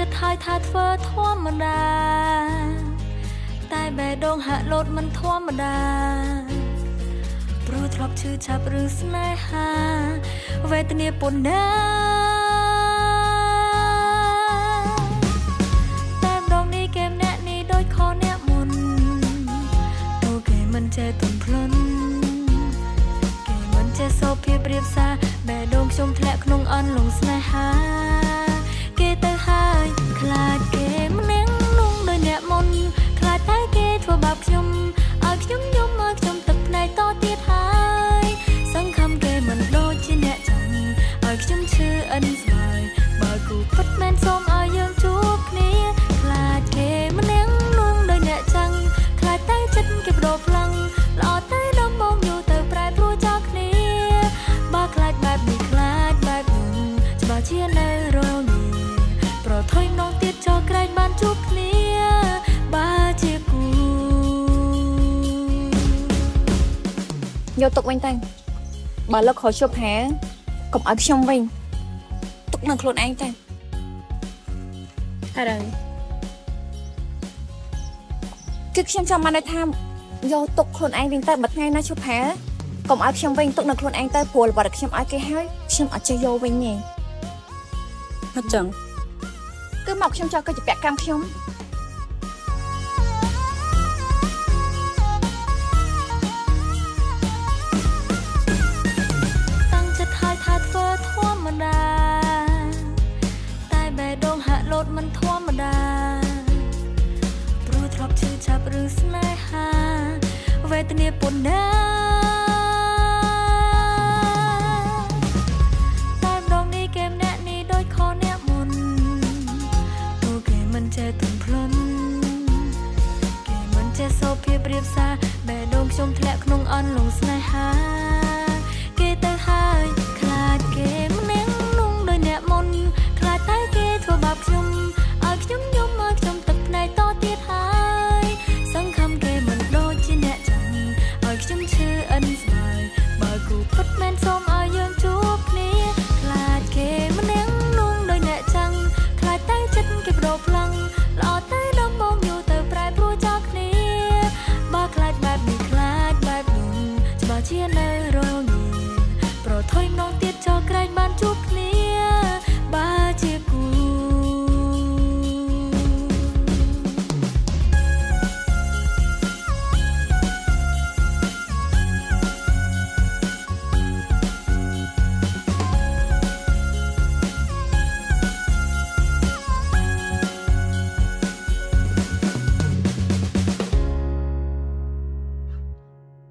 ចិត្តហើយថាធ្វើធម្មតាតែបេះដូងហាក់លោតមិនធម្មតាព្រោះធ្លាប់ឈឺចាប់រឿងស្នេហាវេទនាប៉ុណ្ណាតែម្ដងនេះគេម្នាក់នេះដូចខអ្នកមុនទូគេមិនចេះទន់ភ្លន់គេមិនចេះសោភាពរៀបសាបេះដូងខ្ញុំធ្លាក់ក្នុងអន្លង់ស្នេហា ជានៅរងីប្រថុយម្ដងទៀតចោលក្រែងបានជួបគ្នាបើជាគូយកទុកវិញទៅបើលោកខជប់ហាកុំឲ្យខ្ញុំវិញទុកនឹងខ្លួនឯងទៅហើយគឺខ្ញុំចាំបានថាយកទុកខ្លួនឯងវិញទៅបើថ្ងៃណាជប់ហាកុំឲ្យខ្ញុំវិញទុកនឹងខ្លួនឯងទៅព្រោះរបស់ដែលខ្ញុំឲ្យគេហើយខ្ញុំអត់ចេះយកវិញទេ អត់ចឹងគឺមកខ្ញុំចង់ក៏ជាពាក់កម្មខ្ញុំតាំងចិត្តហើយថាធ្វើធម្មតាតែបេះដូងហាក់លោតមិនធម្មតាព្រោះធ្លាប់ឈឺចាប់រឿងស្នេហាវេទនាប៉ុណ្ណា ធ្លាក់ក្នុងអន្ចបែ